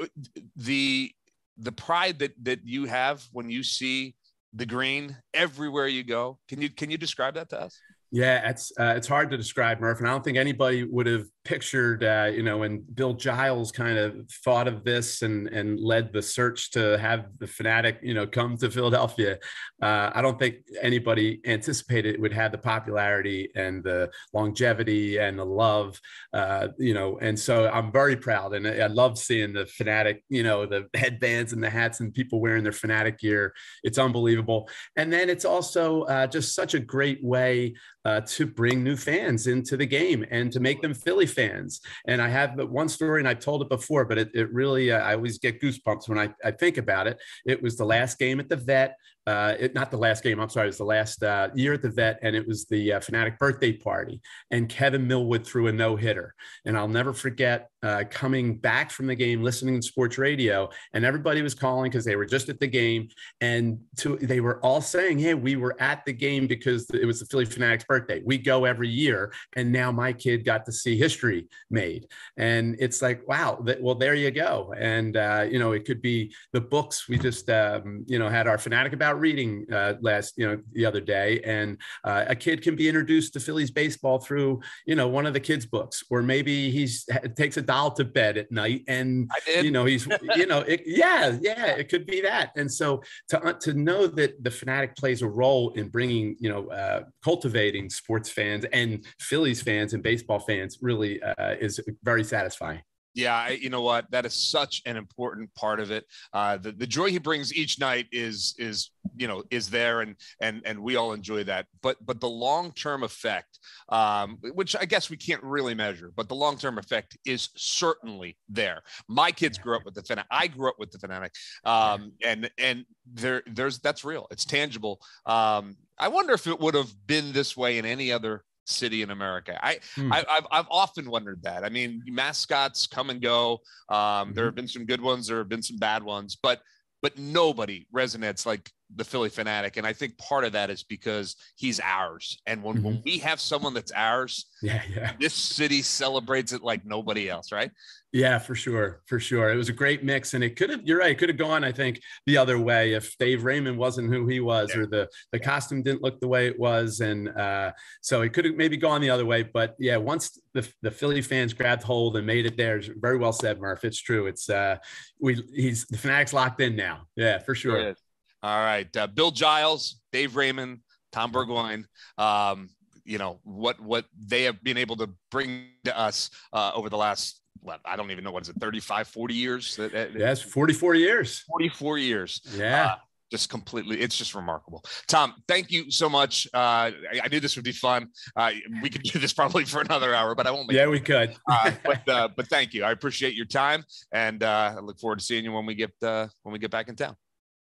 the the pride that that you have when you see the green everywhere you go. Can you can you describe that to us? Yeah, it's uh, it's hard to describe, Murph, and I don't think anybody would have pictured, uh, you know, when Bill Giles kind of thought of this and and led the search to have the Phanatic, you know, come to Philadelphia. Uh, I don't think anybody anticipated it would have the popularity and the longevity and the love, uh, you know. And so I'm very proud, and I love seeing the Phanatic, you know, the headbands and the hats and people wearing their Phanatic gear. It's unbelievable, and then it's also uh, just such a great way uh, to bring new fans into the game and to make them Philly fans. And I have one story, and I've told it before, but it, it really, uh, I always get goosebumps when I, I think about it. It was the last game at the vet uh, it, not the last game, I'm sorry, it was the last uh, year at the vet, and it was the uh, Phanatic birthday party. And Kevin Millwood threw a no hitter. And I'll never forget uh, coming back from the game, listening to sports radio, and everybody was calling because they were just at the game. And to, they were all saying, Hey, we were at the game because it was the Phillie Phanatics birthday. We go every year. And now my kid got to see history made. And it's like, wow, that, well, there you go. And, uh, you know, it could be the books. We just, um, you know, had our Phanatic about out reading uh, last, you know, the other day, and uh, a kid can be introduced to Phillies baseball through, you know, one of the kids' books, or maybe he's takes a doll to bed at night, and you know, he's, you know, it, (laughs) yeah, yeah, it could be that. And so to uh, to know that the Phanatic plays a role in bringing, you know, uh, cultivating sports fans and Phillies fans and baseball fans really uh, is very satisfying. Yeah, I, you know what? That is such an important part of it. Uh, the, the joy he brings each night is is you know is there, and and and we all enjoy that. But but the long term effect, um, which I guess we can't really measure, but the long term effect is certainly there. My kids grew up with the Phanatic. I grew up with the Phanatic, um, and and there there's that's real. It's tangible. Um, I wonder if it would have been this way in any other city in America. I, hmm. I have I've often wondered that. I mean, mascots come and go. Um, mm-hmm. There have been some good ones. There have been some bad ones, but but nobody resonates like the Phillie Phanatic. And I think part of that is because he's ours. And when, mm-hmm. when we have someone that's ours, yeah, yeah, this city celebrates it like nobody else, right? Yeah, for sure, for sure. It was a great mix, and it could have. You're right. It could have gone, I think, the other way if Dave Raymond wasn't who he was, yeah. or the the costume didn't look the way it was, and uh, so it could have maybe gone the other way. But yeah, once the the Philly fans grabbed hold and made it there, very well said, Murph. It's true. It's uh, we he's the Phanatic's locked in now. Yeah, for sure. All right, uh, Bill Giles, Dave Raymond, Tom Burgoyne. Um, you know what what they have been able to bring to us uh, over the last I don't even know what is it 35 40 years that, yes 44 years. 44 years. Yeah. Uh, just completely it's just remarkable. Tom thank you so much. Uh, I, I, knew this would be fun. Uh, we could do this probably for another hour but i won't yeah we could. (laughs) Uh, but uh, but thank you. I appreciate your time and uh, i look forward to seeing you when we get when we get back in town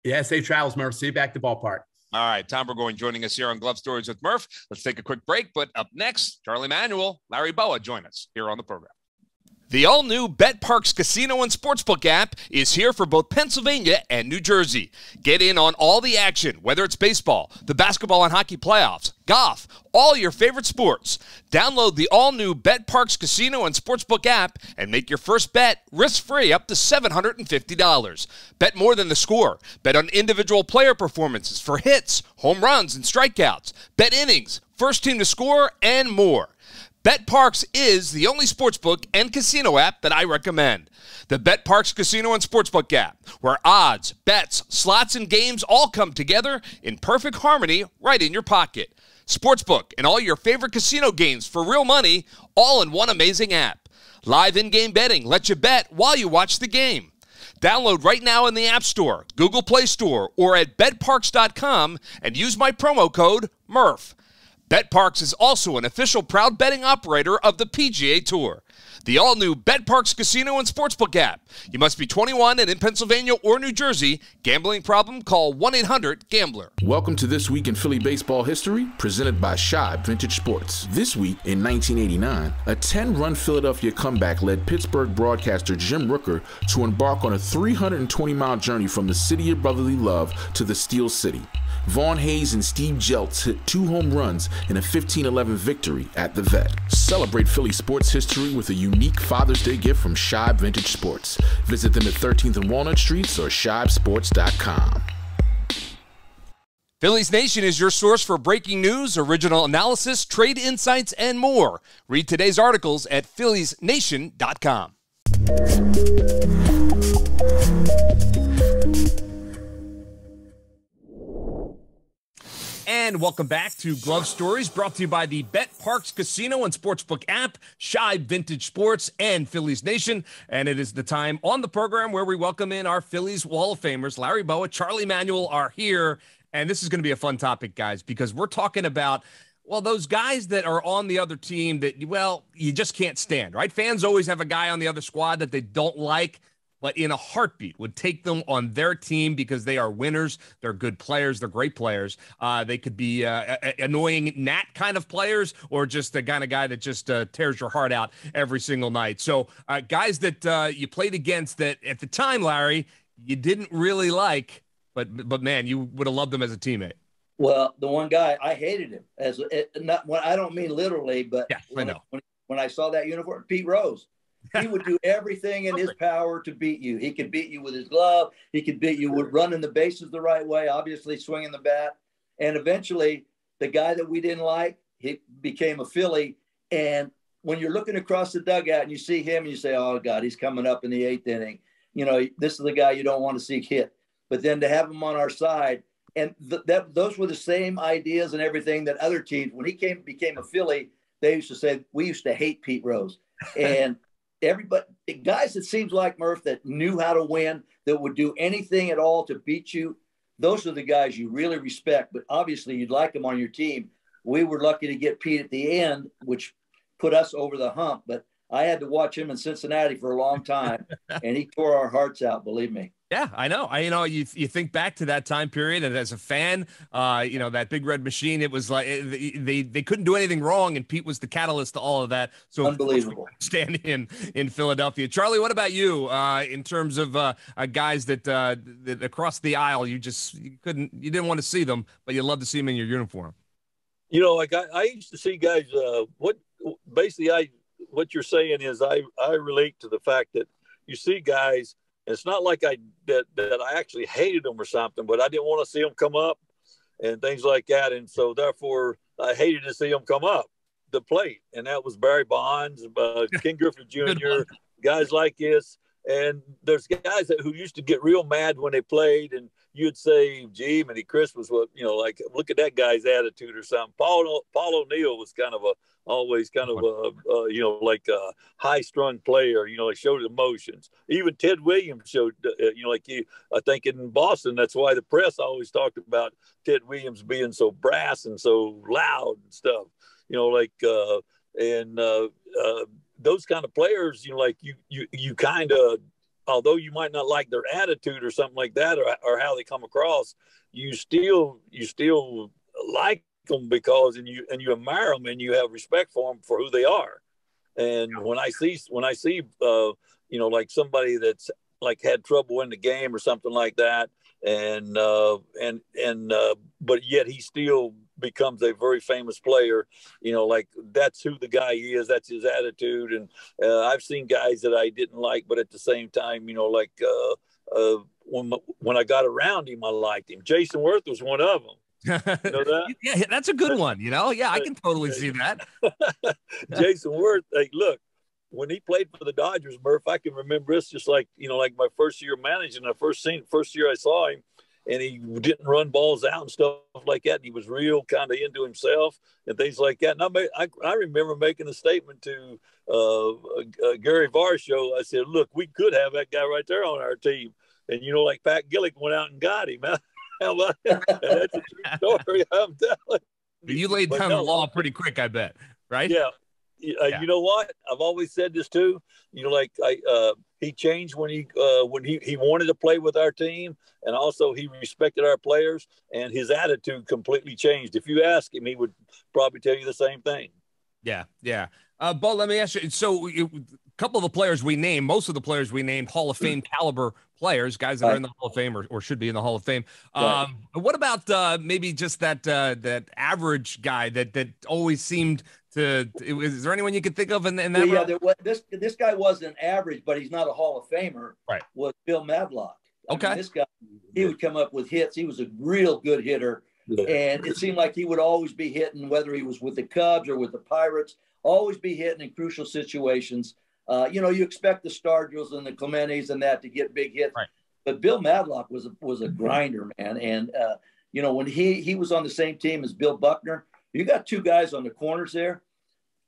yeah safe travels Murph. see you back to ballpark all right, Tom Burgoyne joining us here on Glove Stories with Murph. Let's take a quick break. But up next, Charlie Manuel, Larry Bowa join us here on the program. The all new BetParx Casino and Sportsbook app is here for both Pennsylvania and New Jersey. Get in on all the action, whether it's baseball, the basketball and hockey playoffs, golf, all your favorite sports. Download the all new BetParx Casino and Sportsbook app and make your first bet risk free up to $750. Bet more than the score. Bet on individual player performances for hits, home runs, and strikeouts. Bet innings, first team to score, and more. BetParx is the only sportsbook and casino app that I recommend. The BetParx Casino and Sportsbook app, where odds, bets, slots, and games all come together in perfect harmony right in your pocket. Sportsbook and all your favorite casino games for real money, all in one amazing app. Live in game betting lets you bet while you watch the game. Download right now in the App Store, Google Play Store, or at betParx.com and use my promo code MURPH. BetParx is also an official proud betting operator of the PGA Tour. The all new BetParx Casino and Sportsbook app. You must be 21 and in Pennsylvania or New Jersey. Gambling problem? Call 1 800 Gambler. Welcome to This Week in Philly Baseball History, presented by Shibe Vintage Sports. This week in 1989, a 10 run Philadelphia comeback led Pittsburgh broadcaster Jim Rooker to embark on a 320 mile journey from the city of brotherly love to the Steel City. Von Hayes and Steve Jeltz hit two home runs in a 15-11 victory at the Vet. Celebrate Philly sports history with a unique Father's Day gift from Shibe Vintage Sports. Visit them at 13th and Walnut Streets or shibesports.com. Phillies Nation is your source for breaking news, original analysis, trade insights, and more. Read today's articles at philliesnation.com. And welcome back to Glove Stories, brought to you by the BetParx Casino and Sportsbook app, Shibe Vintage Sports, and Phillies Nation. And it is the time on the program where we welcome in our Phillies Wall of Famers. Larry Bowa, Charlie Manuel are here. And this is going to be a fun topic, guys, because we're talking about well, those guys that are on the other team that, well, you just can't stand, right? Fans always have a guy on the other squad that they don't like but in a heartbeat would take them on their team because they are winners. They're good players. They're great players. Uh, they could be uh, annoying gnat kind of players or just the kind of guy that just uh, tears your heart out every single night. So, uh, guys that uh, you played against that at the time, Larry, you didn't really like, but but man, you would have loved them as a teammate. Well, the one guy I hated him as it, not. Well, I don't mean literally, but yeah, when, I know. When, when I saw that uniform, Pete Rose. He would do everything in his power to beat you. He could beat you with his glove. He could beat you with running the bases the right way, obviously swinging the bat. And eventually, the guy that we didn't like, he became a Philly. And when you're looking across the dugout and you see him, and you say, "Oh God, he's coming up in the eighth inning." You know, this is the guy you don't want to see hit. But then to have him on our side, and th- that those were the same ideas and everything that other teams. When he came became a Philly, they used to say we used to hate Pete Rose, (laughs) and everybody guys it seems like Murph that knew how to win, that would do anything at all to beat you. Those are the guys you really respect, but obviously you'd like them on your team. We were lucky to get Pete at the end, which put us over the hump. But I had to watch him in Cincinnati for a long time, (laughs) and he tore our hearts out. Believe me. Yeah, I know. I you know you you think back to that time period, and as a fan, uh, you know that big red machine. It was like they they couldn't do anything wrong, and Pete was the catalyst to all of that. So unbelievable. Stand in in Philadelphia, Charlie. What about you uh, in terms of uh, uh, guys that, uh, that across the aisle you just you couldn't you didn't want to see them, but you love to see them in your uniform. You know, like I, I used to see guys. Uh, what basically I what you're saying is I I relate to the fact that you see guys it's not like I that that I actually hated them or something, but I didn't want to see them come up and things like that, and so therefore I hated to see them come up the plate, and that was Barry Bonds, uh, Ken Griffey (laughs) Jr., guys like this. And there's guys that, who used to get real mad when they played, and you'd say, "Gee, Minnie Chris was what you know, like look at that guy's attitude or something." Paul Paul O'Neill was kind of a always kind of a, a you know like a high strung player. You know, he showed emotions. Even Ted Williams showed uh, you know like he I think in Boston that's why the press always talked about Ted Williams being so brass and so loud and stuff. You know, like uh, and uh, uh, those kind of players, you know, like you you you kind of, although you might not like their attitude or something like that, or or how they come across, you still you still like them because and you and you admire them and you have respect for them for who they are. And when I see when I see uh, you know like somebody that's like had trouble in the game or something like that, and uh, and and uh, but yet he still becomes a very famous player. You know, like that's who the guy is. That's his attitude. And uh, I've seen guys that I didn't like, but at the same time, you know, like uh, uh, when when I got around him, I liked him. Jayson Werth was one of them. You know that? (laughs) yeah, that's a good one. You know, yeah, I can totally see that. (laughs) Jayson Werth, hey, look, when he played for the Dodgers, Murph, I can remember this just like you know, like my first year managing. The first scene, first year I saw him, and he didn't run balls out and stuff like that. And he was real kind of into himself and things like that. And I, made, I, I remember making a statement to uh, uh, Gary Varsho. I said, "Look, we could have that guy right there on our team." And you know, like Pat Gillick went out and got him. (laughs) How about that? That's a true (laughs) story. I'm telling. You laid down no, the law pretty quick, I bet. Right? Yeah. Uh, yeah. You know what? I've always said this too. You know, like I, uh, he changed when he uh, when he, he wanted to play with our team, and also he respected our players, and his attitude completely changed. If you ask him, he would probably tell you the same thing. Yeah, yeah. Uh, but let me ask you. So, a couple of the players we named, most of the players we named, Hall of Fame caliber players, guys that are in the Hall of Fame or, or should be in the Hall of Fame. Um, What about uh, maybe just that uh, that average guy that that always seemed to? Is there anyone you could think of in, in that? Well, yeah, there was, this this guy wasn't average, but he's not a Hall of Famer. Right. Was Bill Madlock? I okay. Mean, this guy, he would come up with hits. He was a real good hitter, yeah. and it seemed like he would always be hitting, whether he was with the Cubs or with the Pirates. Always be hitting in crucial situations. Uh, you know, you expect the Stargells and the Clementes and that to get big hits, right. but Bill Madlock was a, was a grinder, man. And uh, you know, when he he was on the same team as Bill Buckner, you got two guys on the corners there,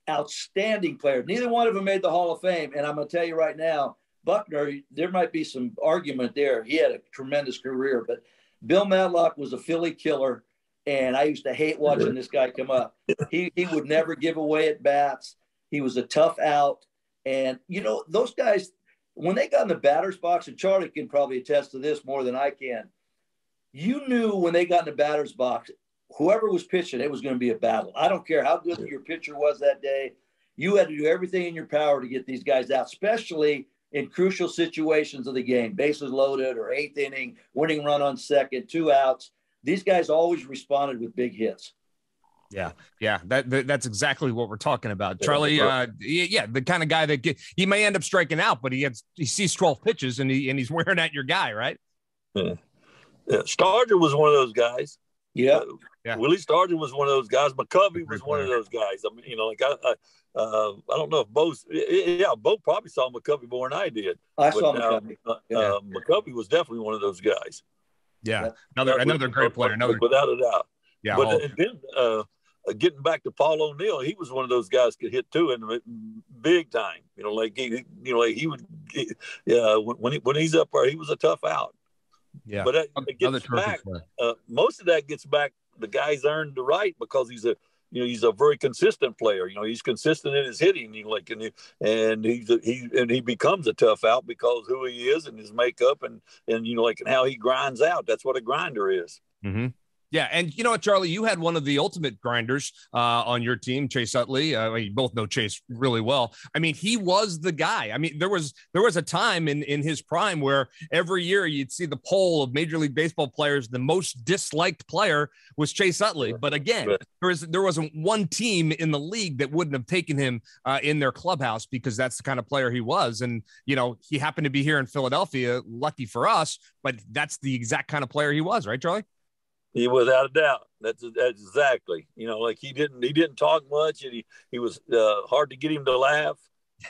outstanding players. Neither one of them made the Hall of Fame, and I'm going to tell you right now, Buckner, there might be some argument there. He had a tremendous career, but Bill Madlock was a Philly killer, and I used to hate watching this guy come up. He he would never give away at bats. He was a tough out and, you know, those guys, when they got in the batter's box, and Charlie can probably attest to this more than I can, you knew when they got in the batter's box, whoever was pitching, it was going to be a battle. I don't care how good your pitcher was that day. You had to do everything in your power to get these guys out, especially in crucial situations of the game, bases loaded or eighth inning, winning run on second, two outs. These guys always responded with big hits. Yeah, yeah, that, that, that's exactly what we're talking about, Charlie. Uh, yeah, the kind of guy that get, he may end up striking out, but he gets he sees twelve pitches and he and he's (laughs) wearing out your guy, right? Yeah, yeah. Stargell was one of those guys. Yeah, uh, yeah. Willie Stargell was one of those guys. McCovey was one of those guys. I mean, you know, like I, I, uh, I don't know if both. Yeah, both probably saw McCovey more than I did. I but saw McCovey. Uh, yeah. Uh, McCovey was definitely one of those guys. Yeah, another another great player. Another without a doubt. Yeah, but then uh, uh, getting back to Paul O'Neill, he was one of those guys could hit two and big time. You know, like he, you know, like he would, he, yeah. When when, he, when he's up there, he was a tough out. Yeah, but it, it gets back. Uh, most of that gets back. The guy's earned the right because he's a, you know, he's a very consistent player. You know, he's consistent in his hitting. Like and he, and he's a, he and he becomes a tough out because who he is and his makeup and and you know like and how he grinds out. That's what a grinder is. Mm-hmm. Yeah, and you know what, Charlie, you had one of the ultimate grinders uh, on your team, Chase Utley. Uh, you both know Chase really well. I mean, he was the guy. I mean, there was there was a time in in his prime where every year you'd see the poll of Major League Baseball players. The most disliked player was Chase Utley. But again, there was there wasn't one team in the league that wouldn't have taken him uh, in their clubhouse because that's the kind of player he was. And you know, he happened to be here in Philadelphia. Lucky for us, but that's the exact kind of player he was, right, Charlie? He without a doubt. That's, that's exactly. You know, like he didn't he didn't talk much, and he he was uh, hard to get him to laugh.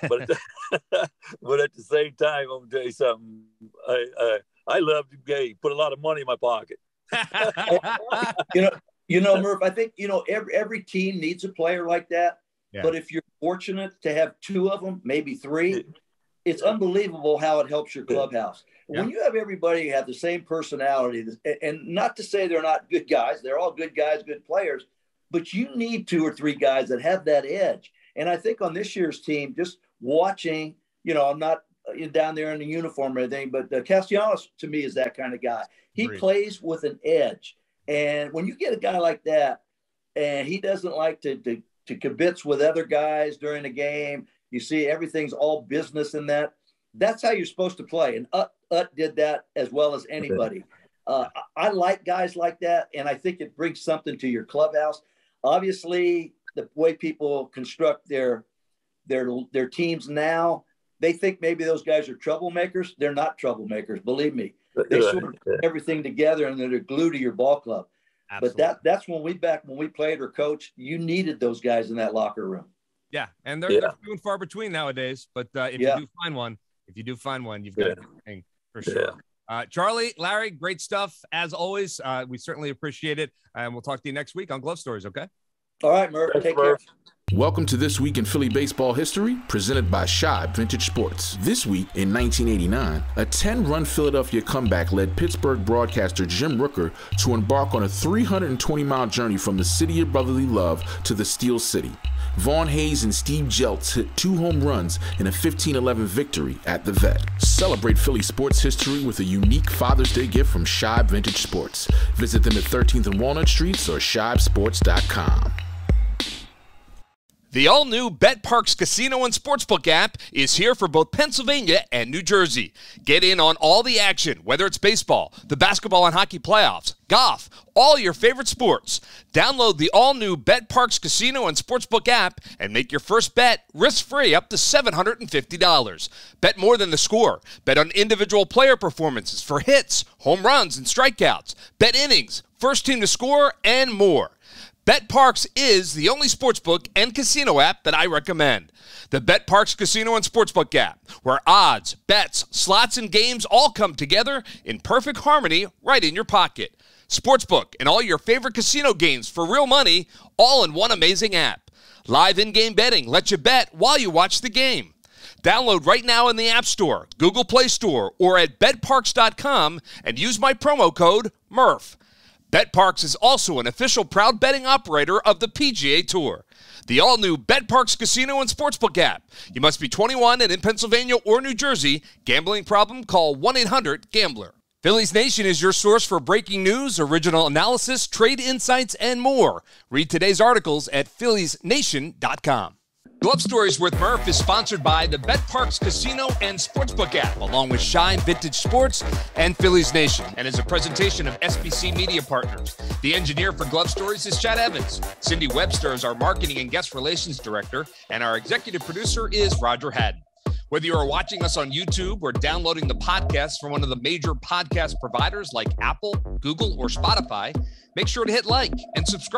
but at the, (laughs) but at the same time, I'm gonna tell you something. I I, I love the game. Put a lot of money in my pocket. (laughs) you know, you know, Murph. I think you know every every team needs a player like that. Yeah. But if you're fortunate to have two of them, maybe three, it's unbelievable how it helps your clubhouse. Yeah. When you have everybody have the same personality, and not to say they're not good guys, they're all good guys, good players, but you need two or three guys that have that edge. And I think on this year's team, just watching, you know, I'm not uh, down there in the uniform or anything, but uh, Castellanos to me is that kind of guy. He plays with an edge. And when you get a guy like that, and he doesn't like to, to, to kibitz with other guys during the game, you see everything's all business in that. That's how you're supposed to play. And Ut, Ut did that as well as anybody. Uh, I, I like guys like that, and I think it brings something to your clubhouse. Obviously, the way people construct their their their teams now, they think maybe those guys are troublemakers. They're not troublemakers, believe me. They sort of put everything together and they're glue to your ball club. Absolutely. But that that's when we back when we played or coached, you needed those guys in that locker room. Yeah, and they're, yeah. they're few and far between nowadays. But uh, if yeah. you do find one, if you do find one, you've got yeah. Everything for sure. Uh, Charlie, Larry, great stuff as always. Uh, we certainly appreciate it, and we'll talk to you next week on Glove Stories. Okay. All right, Murph. Thanks, Take Murph. care. Welcome to This Week in Philly Baseball History, presented by Shibe Vintage Sports. This week in 1989, a 10 run Philadelphia comeback led Pittsburgh broadcaster Jim Rooker to embark on a 320 mile journey from the city of brotherly love to the Steel City. Von Hayes and Steve Jeltz hit two home runs in a 15 11 victory at the Vet. Celebrate Philly sports history with a unique Father's Day gift from Shibe Vintage Sports. Visit them at 13th and Walnut Streets or shibesports.com. The all new BetParx Casino and Sportsbook app is here for both Pennsylvania and New Jersey. Get in on all the action, whether it's baseball, the basketball and hockey playoffs, golf, all your favorite sports. Download the all new BetParx Casino and Sportsbook app and make your first bet risk free up to $750. Bet more than the score. Bet on individual player performances for hits, home runs, and strikeouts. Bet innings, first team to score, and more. BetParx is the only sportsbook and casino app that I recommend. The BetParx Casino and Sportsbook app, where odds, bets, slots, and games all come together in perfect harmony right in your pocket. Sportsbook and all your favorite casino games for real money, all in one amazing app. Live in game betting lets you bet while you watch the game. Download right now in the App Store, Google Play Store, or at betParx.com and use my promo code MURPH. BetParx is also an official proud betting operator of the PGA Tour. The all new BetParx Casino and Sportsbook app. You must be 21 and in Pennsylvania or New Jersey. Gambling problem? Call 1 800 Gambler. Phillies Nation is your source for breaking news, original analysis, trade insights, and more. Read today's articles at PhilliesNation.com. Glove Stories with Murph is sponsored by the BetParx Casino and Sportsbook app, along with Shibe Vintage Sports and Phillies Nation, and is a presentation of SBC Media Partners. The engineer for Glove Stories is Chad Evans. Cindy Webster is our marketing and guest relations director, and our executive producer is Roger Haddon. Whether you are watching us on YouTube or downloading the podcast from one of the major podcast providers like Apple, Google, or Spotify, make sure to hit like and subscribe.